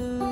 了。